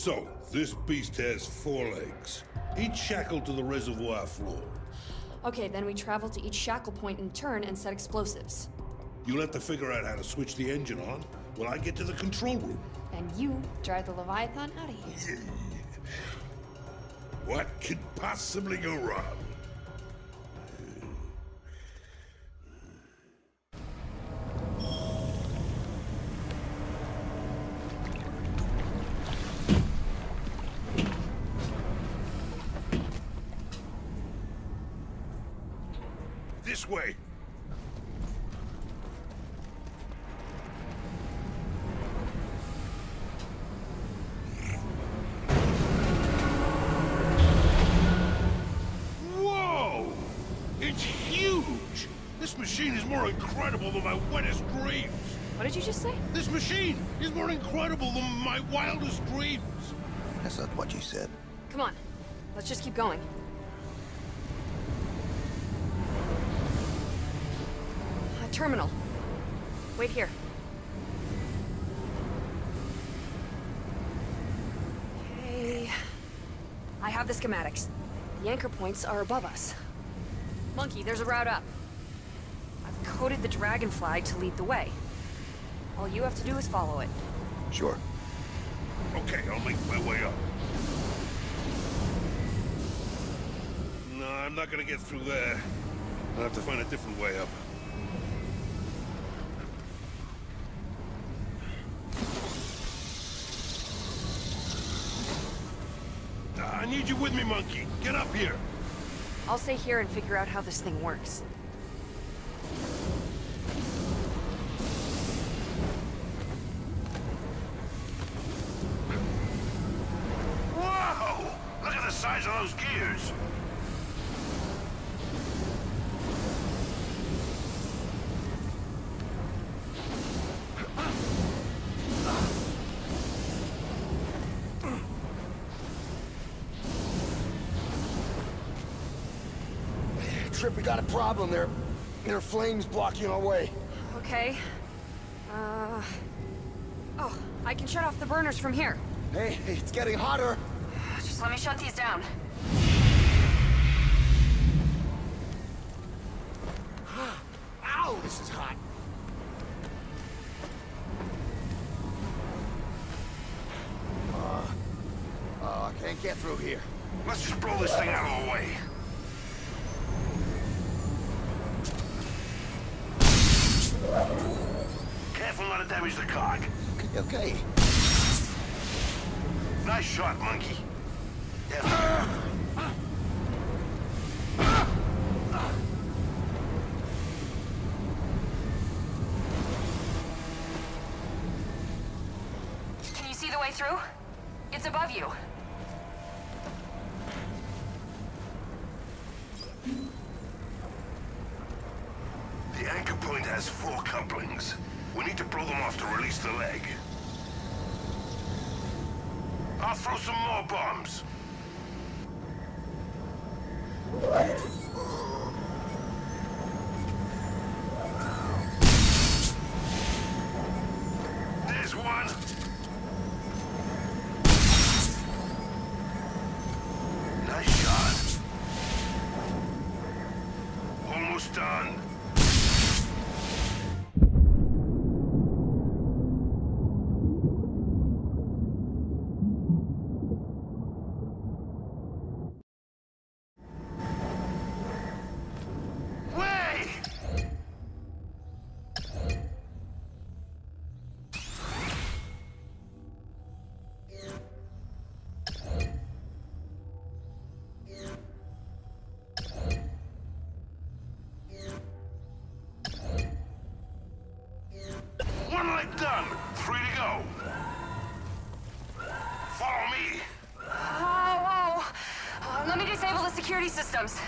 So, this beast has four legs, each shackled to the reservoir floor. Okay, then we travel to each shackle point in turn and set explosives. You'll have to figure out how to switch the engine on while I get to the control room. And you drive the Leviathan out of here. What could possibly go wrong? Said. Come on, let's just keep going. A terminal. Wait here. Okay. I have the schematics. The anchor points are above us. Monkey, there's a route up. I've coded the dragonfly to lead the way. All you have to do is follow it. Sure. Okay, I'll make my way up. I'm not gonna get through there. I'll have to find a different way up. I need you with me, Monkey. Get up here. I'll stay here and figure out how this thing works. Whoa! Look at the size of those gears. Trip, we got a problem there. There are flames blocking our way. Okay. Uh... Oh, I can shut off the burners from here. Hey, it's getting hotter. Just let me shut these down. Ow, this is hot. Uh, uh, I can't get through here. Let's just blow this thing out of the way. Careful not to damage the cog. Okay. Nice shot, monkey. Yeah. Let me disable the security systems.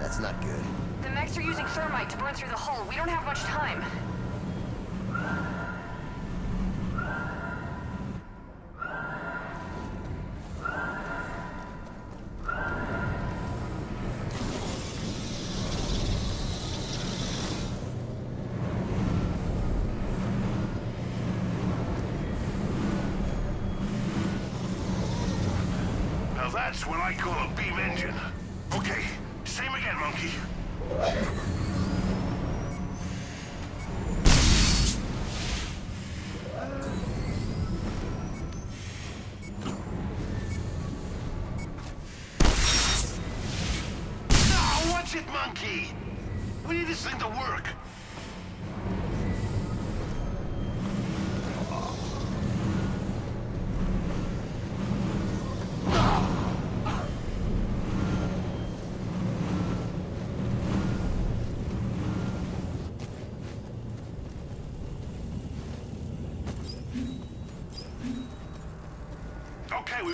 That's not good. The mechs are using thermite to burn through the hull. We don't have much time.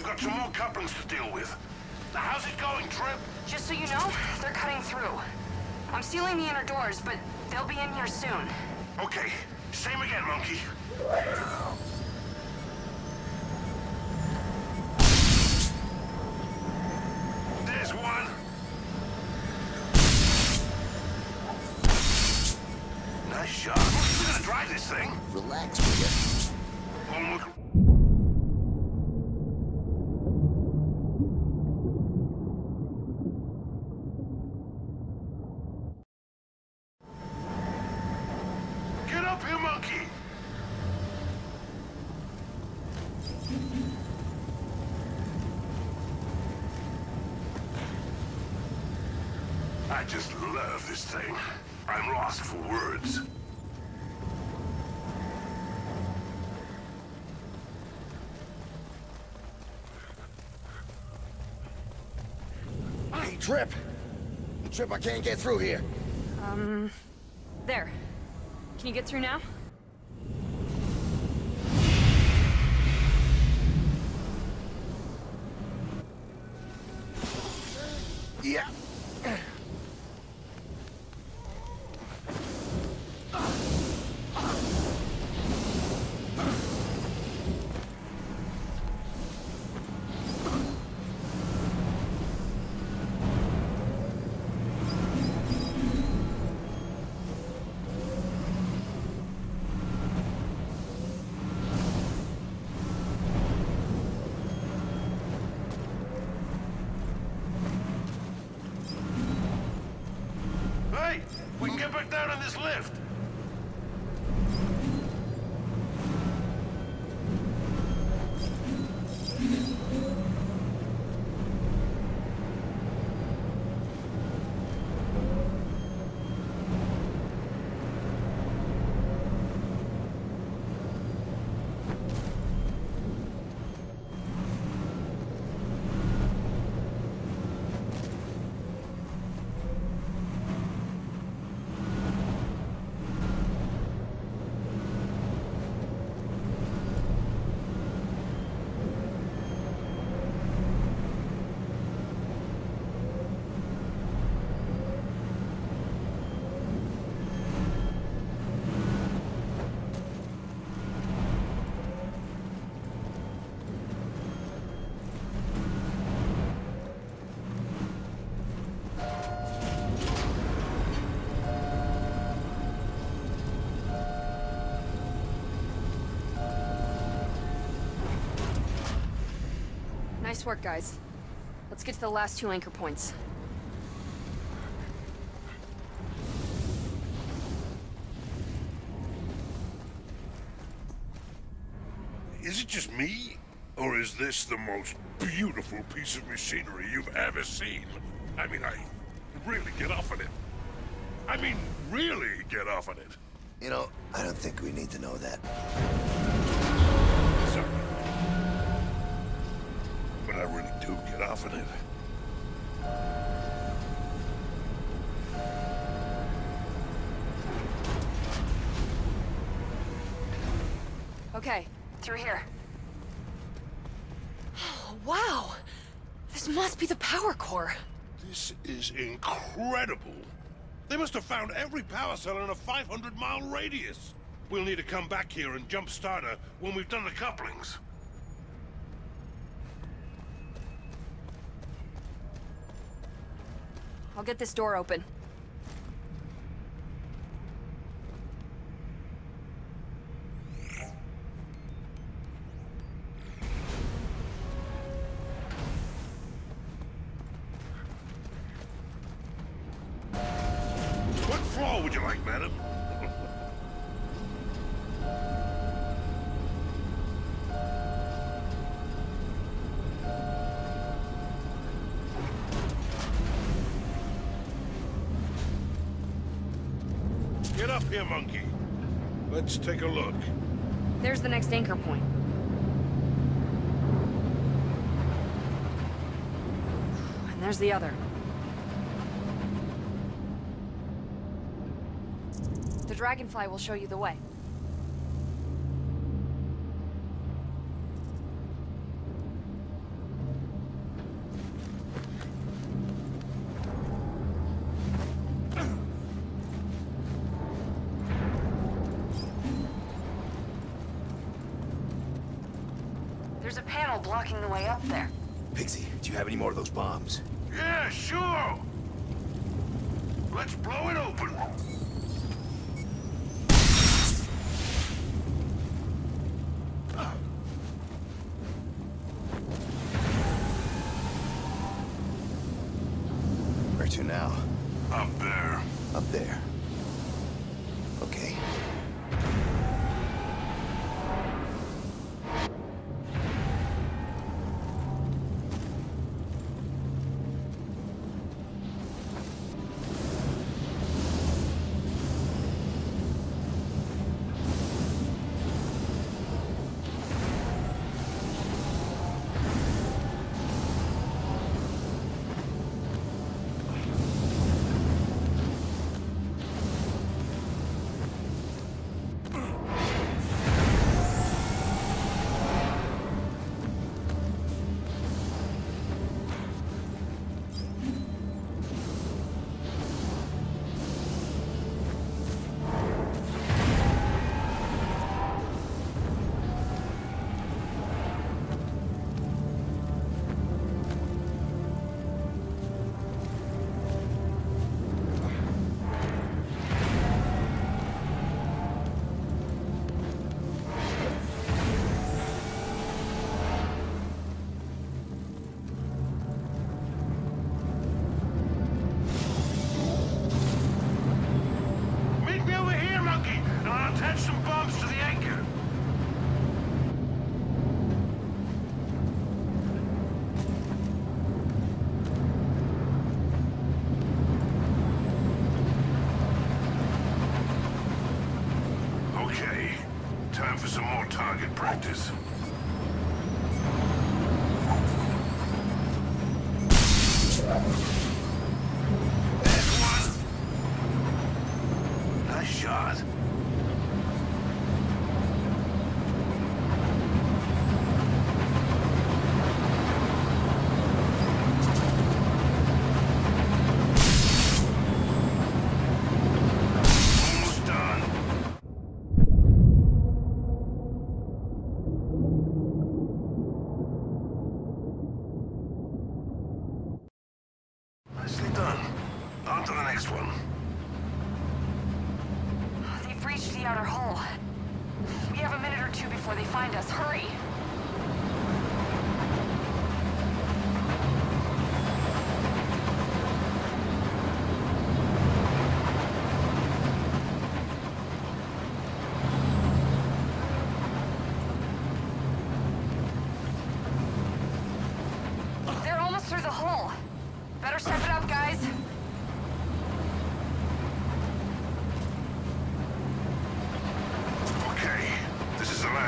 We've got some more couplings to deal with. Now, how's it going, Trip? Just so you know, they're cutting through. I'm sealing the inner doors, but they'll be in here soon. Okay, same again, monkey. There's one. Nice shot. We're gonna drive this thing. Relax, will ya? Oh, look. Get up here, monkey! I just love this thing. I'm lost for words. Hey, Trip! Trip, I can't get through here. Um... There. Can you get through now? Nice work, guys. Let's get to the last two anchor points. Is it just me? Or is this the most beautiful piece of machinery you've ever seen? I mean, I really get off on it. I mean, really get off on it. You know, I don't think we need to know that. Get off on it. Okay, through here. Oh, wow! This must be the power core. This is incredible. They must have found every power cell in a 500-mile radius. We'll need to come back here and jump start her when we've done the couplings. I'll get this door open. Let's take a look. There's the next anchor point. And there's the other. The dragonfly will show you the way. Have any more of those bombs? Yeah, sure. Let's blow it open.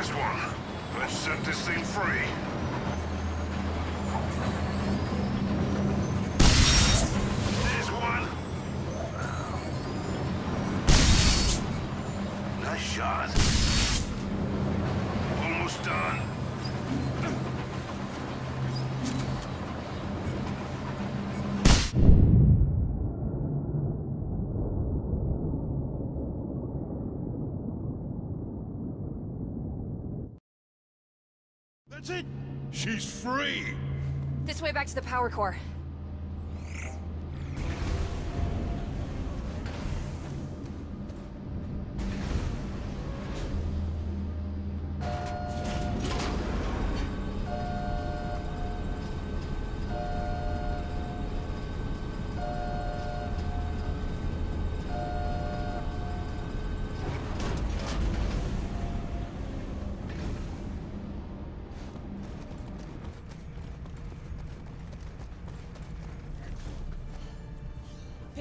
Last one. Let's set this thing free. That's it. She's free. This way back to the power core.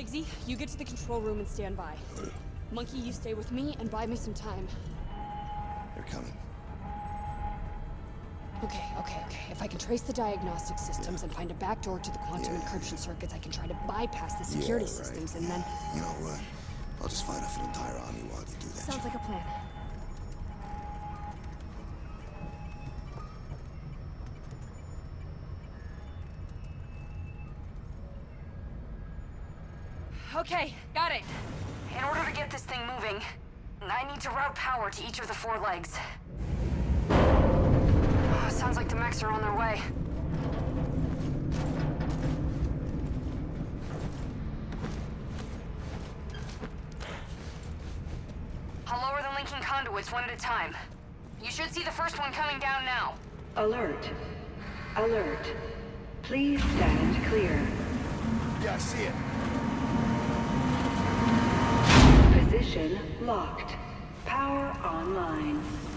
Pigsy, you get to the control room and stand by. Monkey, you stay with me and buy me some time. They're coming. Okay, okay, okay. If I can trace the diagnostic systems and find a backdoor to the quantum Yeah. encryption circuits, I can try to bypass the security Yeah, right. systems and then... You know what? I'll just fight off an entire army while you do that. Sounds like a plan. Okay, got it. In order to get this thing moving, I need to route power to each of the four legs. Oh, sounds like the mechs are on their way. I'll lower the linking conduits one at a time. You should see the first one coming down now. Alert. Alert. Please stand clear. Yeah, I see it. Position locked. Power online.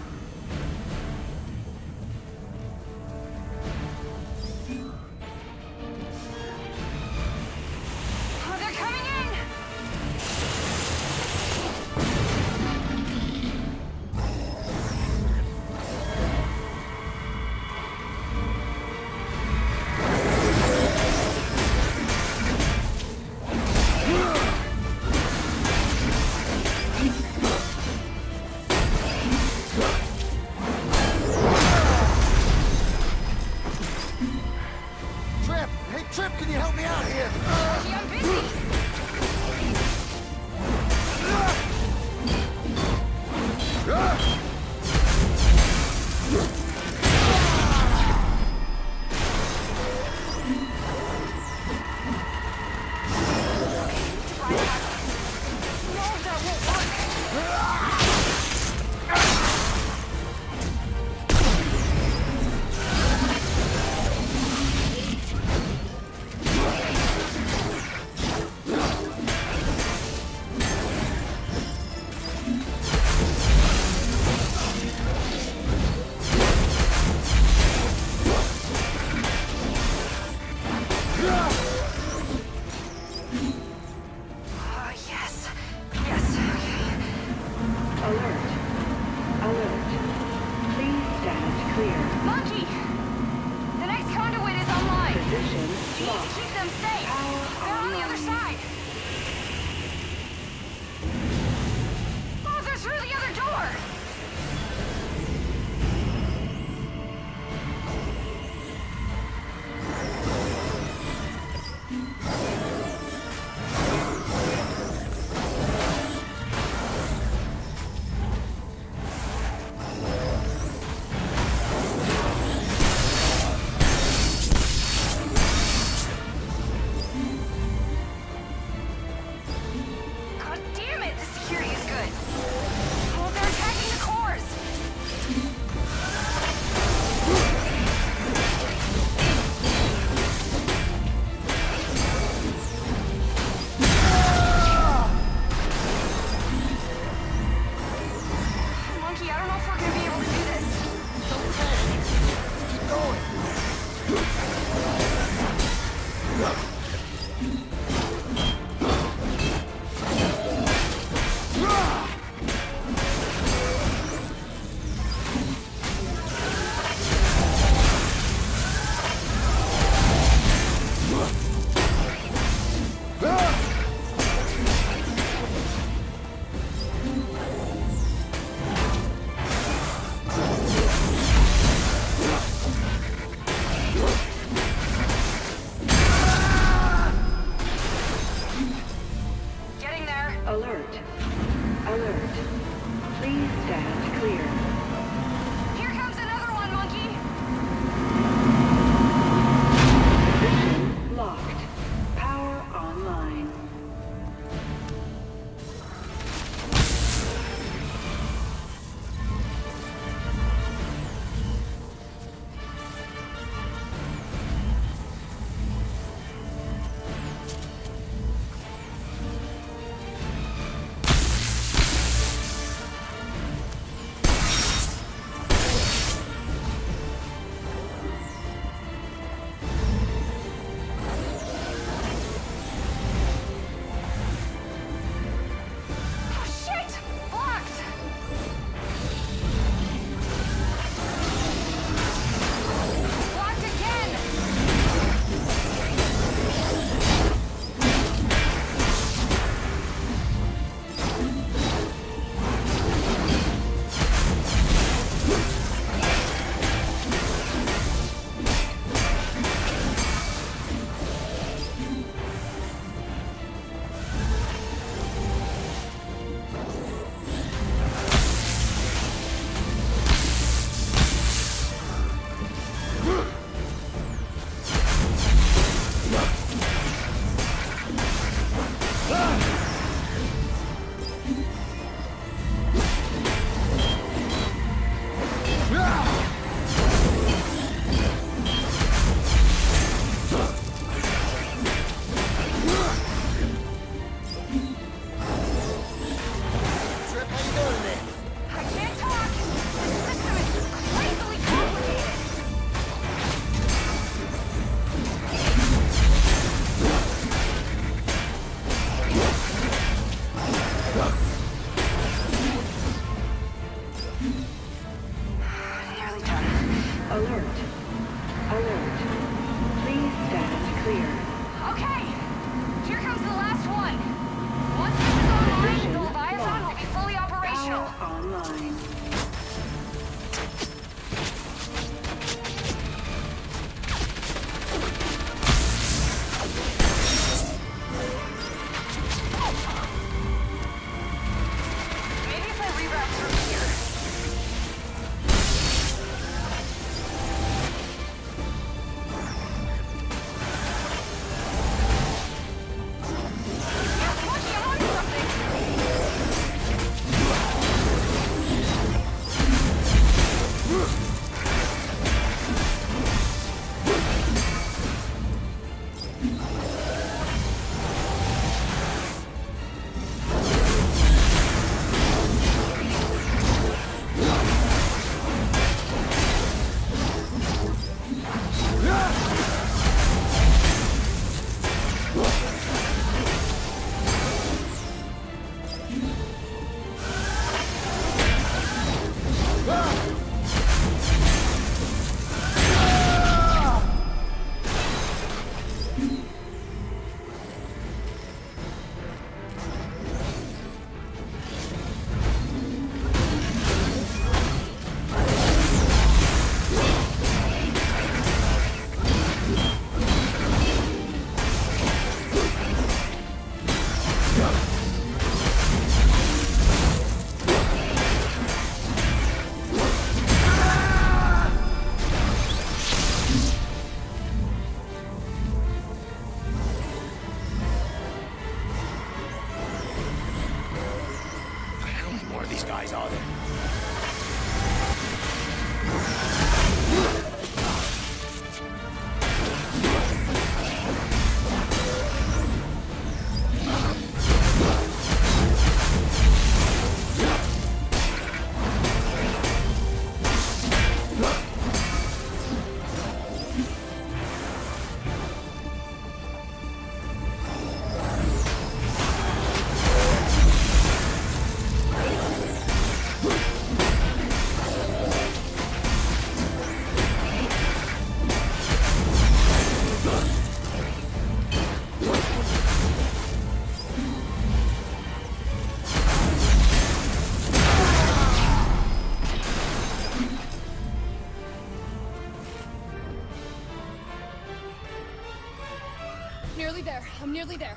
Nearly there.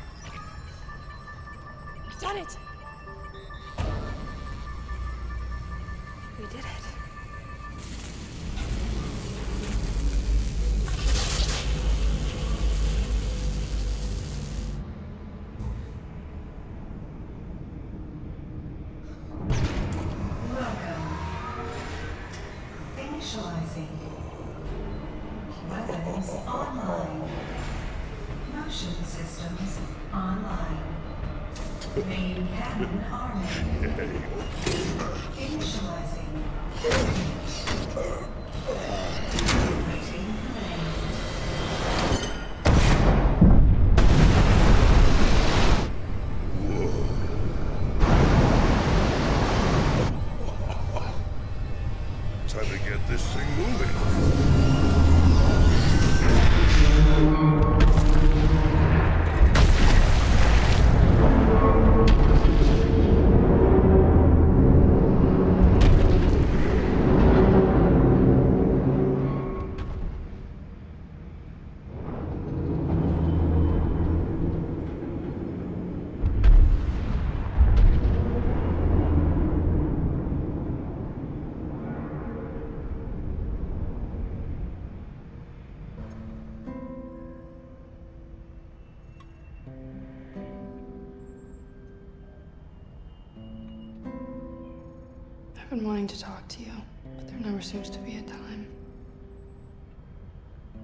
Wanting to talk to you, but there never seems to be a time.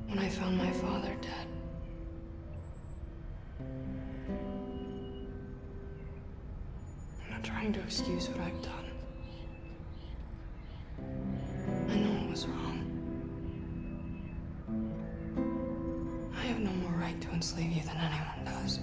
When I found my father dead, I'm not trying to excuse what I've done. I know it was wrong. I have no more right to enslave you than anyone does.